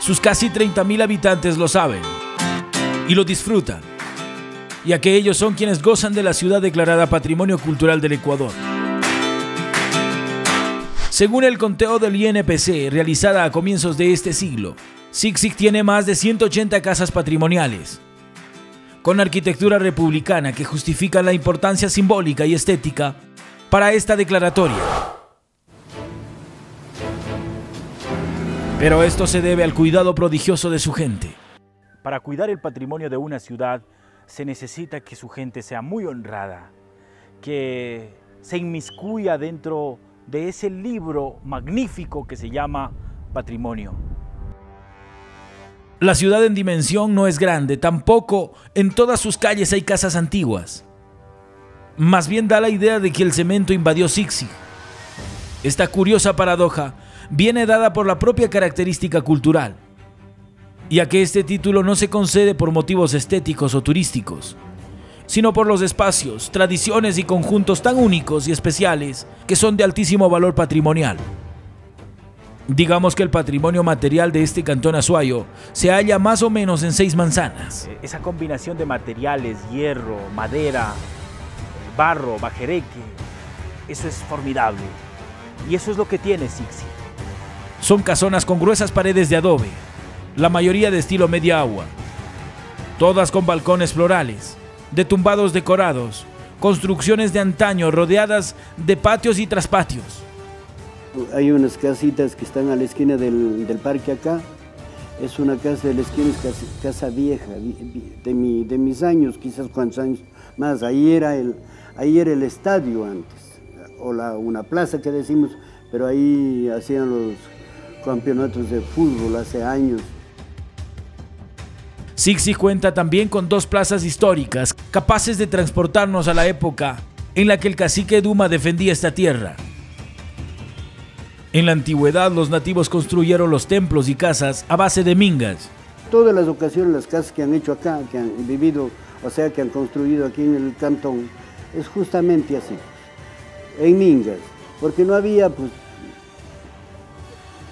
Sus casi 30.000 habitantes lo saben y lo disfrutan, ya que ellos son quienes gozan de la ciudad declarada Patrimonio Cultural del Ecuador. Según el conteo del INPC realizada a comienzos de este siglo, Zig tiene más de 180 casas patrimoniales, con arquitectura republicana que justifica la importancia simbólica y estética para esta declaratoria. Pero esto se debe al cuidado prodigioso de su gente. Para cuidar el patrimonio de una ciudad se necesita que su gente sea muy honrada, que se inmiscuya dentro de ese libro magnífico que se llama patrimonio. La ciudad en dimensión no es grande, tampoco en todas sus calles hay casas antiguas. Más bien da la idea de que el cemento invadió Sixi. Esta curiosa paradoja viene dada por la propia característica cultural, ya que este título no se concede por motivos estéticos o turísticos, sino por los espacios, tradiciones y conjuntos tan únicos y especiales que son de altísimo valor patrimonial. Digamos que el patrimonio material de este cantón Azuayo se halla más o menos en seis manzanas. Eh, esa combinación de materiales, hierro, madera, barro, bajereque, eso es formidable. Y eso es lo que tiene Sixi. Son casonas con gruesas paredes de adobe, la mayoría de estilo media agua, todas con balcones florales, de tumbados decorados, construcciones de antaño rodeadas de patios y traspatios. Hay unas casitas que están a la esquina del, parque acá. Es una casa de la esquina, es casa, vieja, de, de mis años, quizás cuántos años más. Ahí era el, ahí era el estadio antes, o la, una plaza que decimos, pero ahí hacían los campeonatos de fútbol hace años. Sixi cuenta también con dos plazas históricas capaces de transportarnos a la época en la que el cacique Duma defendía esta tierra. En la antigüedad los nativos construyeron los templos y casas a base de mingas. Todas las ocasiones las casas que han hecho acá, que han vivido, o sea, que han construido aquí en el cantón, es justamente así, en mingas, porque no había pues,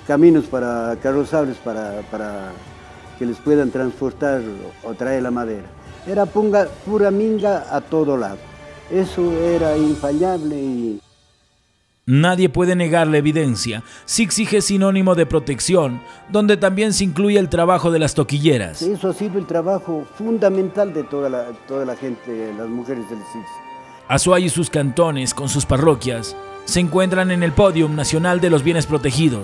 caminos para carrozables para, para que les puedan transportar o traer la madera. Era pura minga a todo lado. Eso era infallable y Nadie puede negar la evidencia. Si exige sinónimo de protección, donde también se incluye el trabajo de las toquilleras. Eso ha sido el trabajo fundamental de toda la, toda la gente, las mujeres del SIX. Azuay y sus cantones, con sus parroquias, se encuentran en el Podium Nacional de los Bienes Protegidos.